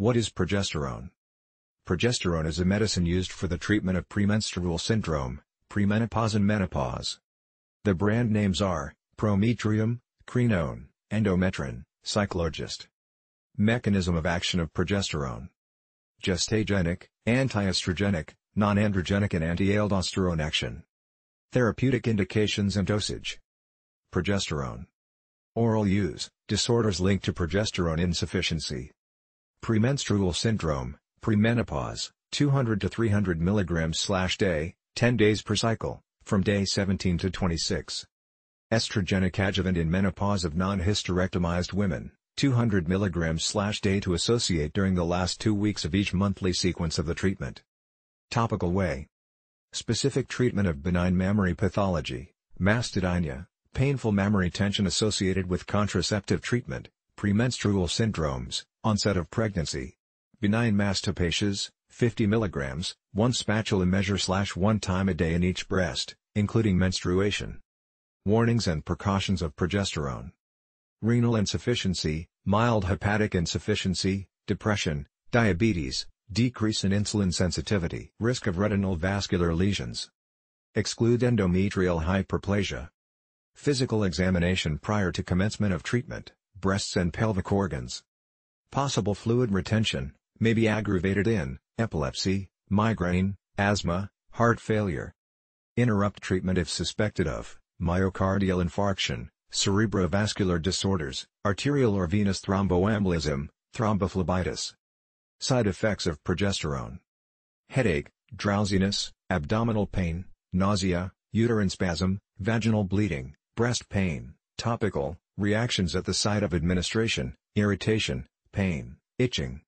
What is progesterone? Progesterone is a medicine used for the treatment of premenstrual syndrome, premenopause and menopause. The brand names are, Prometrium, Crinone, Endometrin, Cyclogest. Mechanism of action of progesterone. Gestagenic, antiestrogenic, non-androgenic and anti-aldosterone action. Therapeutic indications and dosage. Progesterone. Oral use, disorders linked to progesterone insufficiency. Premenstrual syndrome, premenopause, 200 to 300 mg day, 10 days per cycle, from day 17 to 26. Estrogenic adjuvant in menopause of non-hysterectomized women, 200 mg day to associate during the last two weeks of each monthly sequence of the treatment. Topical way. Specific treatment of benign mammary pathology, mastodynia, painful mammary tension associated with contraceptive treatment, premenstrual syndromes, onset of pregnancy. Benign mastopatias, 50 mg, 1 spatula measure slash 1 time a day in each breast, including menstruation. Warnings and precautions of progesterone. Renal insufficiency, mild hepatic insufficiency, depression, diabetes, decrease in insulin sensitivity. Risk of retinal vascular lesions. Exclude endometrial hyperplasia. Physical examination prior to commencement of treatment, breasts and pelvic organs. Possible fluid retention, may be aggravated in, epilepsy, migraine, asthma, heart failure. Interrupt treatment if suspected of, myocardial infarction, cerebrovascular disorders, arterial or venous thromboembolism, thrombophlebitis. Side effects of progesterone. Headache, drowsiness, abdominal pain, nausea, uterine spasm, vaginal bleeding, breast pain, topical, reactions at the site of administration, irritation, pain, itching,